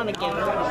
on again.